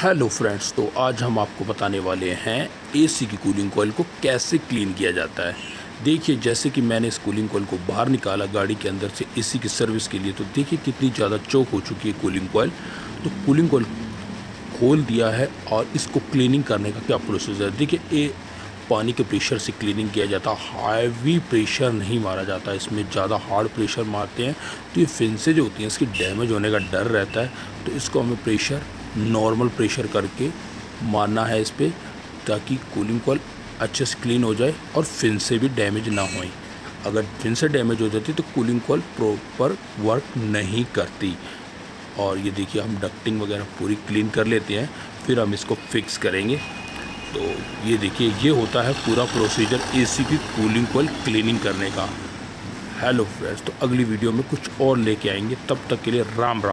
Hello friends तो आज हम आपको बताने वाले हैं एसी की कूलिंग कोयल को कैसे क्लीन किया जाता है। देखिए, जैसे कि मैंने इस कूलिंग कोयल को बाहर निकाला गाड़ी के अंदर से एसी की सर्विस के लिए तो देखिए कितनी ज़्यादा चौक हो चुकी है कूलिंग कोयल तो कूलिंग कोयल खोल दिया है और इसको क्लीनिंग करने का क्या प्रोसेस है? देखिए ए पानी के प्रेशर से क्लीनिंग किया जाता हाईवी प्रेशर नहीं मारा जाता, इसमें ज़्यादा हार्ड प्रेशर मारते हैं। तो ये फिंसे जो होती हैं, इसकी डैमेज होने का डर रहता है। तो इसको हमें प्रेशर नॉर्मल प्रेशर करके मारना है इस पर ताकि कूलिंग कॉल अच्छे से क्लीन हो जाए और फिन से भी डैमेज ना हो अगर फिन से डैमेज हो जाती तो कूलिंग कॉल प्रॉपर वर्क नहीं करती। और ये देखिए, हम डक्टिंग वगैरह पूरी क्लीन कर लेते हैं, फिर हम इसको फिक्स करेंगे। तो ये देखिए, ये होता है पूरा प्रोसीजर एसी की कूलिंग कॉल क्लीनिंग करने का। हेलो फ्रेंड्स तो अगली वीडियो में कुछ और लेके आएँगे। तब तक के लिए राम राम।